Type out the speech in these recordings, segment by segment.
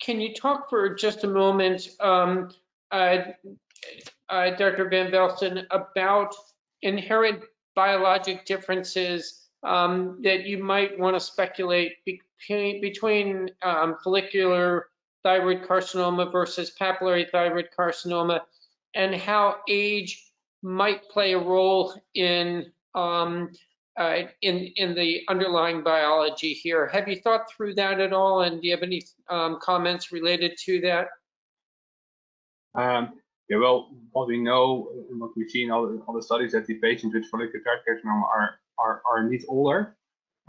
can you talk for just a moment, um, uh, uh, Dr. Van Velsen, about inherent biologic differences um, that you might want to speculate between, between um, follicular thyroid carcinoma versus papillary thyroid carcinoma and how age might play a role in um, uh, in in the underlying biology here. Have you thought through that at all? And do you have any um, comments related to that? Um, yeah, well, what we know, what we see in all the, all the studies, that the patients with follicular carcinoma are are are indeed older.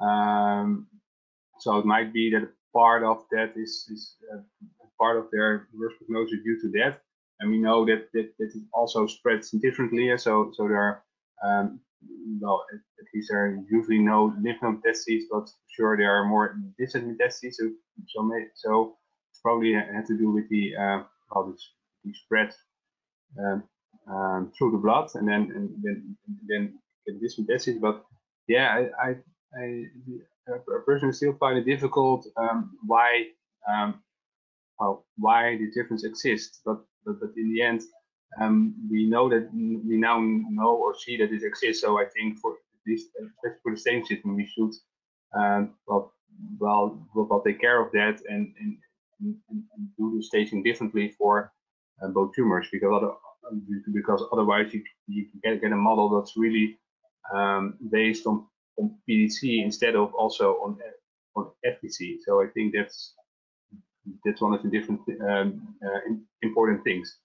Um, so it might be that part of that is is uh, part of their worse prognosis due to that, and we know that that, that it also spreads differently. So so there are um, well, at, least there are usually no lymph node metastases, but sure there are more distant metastases. So so, may, so it's probably had to do with the uh, well, the, the spread um, um, through the blood, and then and then then get this metastasis. But yeah, I personally still find it difficult um, why um, well, why the difference exists. But but but in the end, um, we know that we now know or see that it exists. So I think for at least especially for the staging system, we should um, well, well, well, take care of that and, and, and, and do the staging differently for uh, both tumors because other, because otherwise you, you get, get a model that's really um, based on, on PTC instead of also on on FTC. So I think that's that's one of the different um, uh, important things.